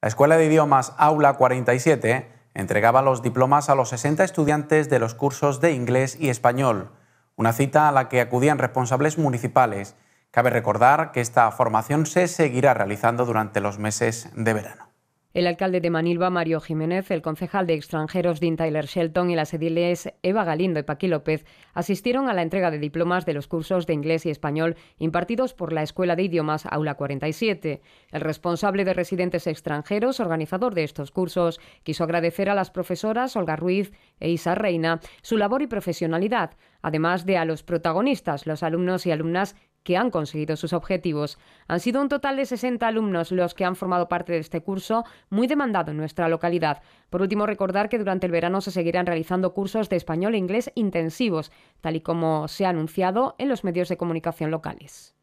La Escuela de Idiomas Aula 47 entregaba los diplomas a los 60 estudiantes de los cursos de inglés y español, una cita a la que acudían responsables municipales. Cabe recordar que esta formación se seguirá realizando durante los meses de verano. El alcalde de Manilva, Mario Jiménez, el concejal de extranjeros Dean Tyler Shelton y las ediles Eva Galindo y Paqui López asistieron a la entrega de diplomas de los cursos de inglés y español impartidos por la Escuela de Idiomas Aula 47. El responsable de residentes extranjeros, organizador de estos cursos, quiso agradecer a las profesoras Olga Ruiz e Isa Reina su labor y profesionalidad, además de a los protagonistas, los alumnos y alumnas que han conseguido sus objetivos. Han sido un total de 60 alumnos los que han formado parte de este curso, muy demandado en nuestra localidad. Por último, recordar que durante el verano se seguirán realizando cursos de español e inglés intensivos, tal y como se ha anunciado en los medios de comunicación locales.